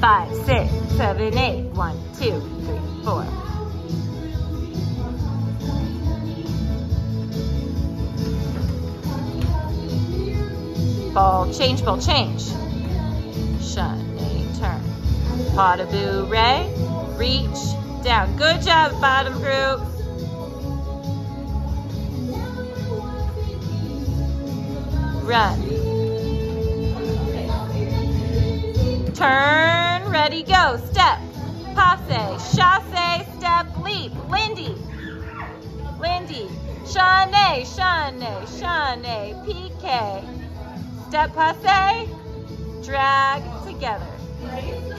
five, six, seven, eight. One, two, three, four. Ball change, ball change. chaîné, turn. pas de bourrée. Reach down. Good job, bottom group. Run. Turn, ready, go. Step, passe, chasse, step, leap. Lindy. Lindy. chaîné, chaîné, chaîné, piqué. Step passe, drag together.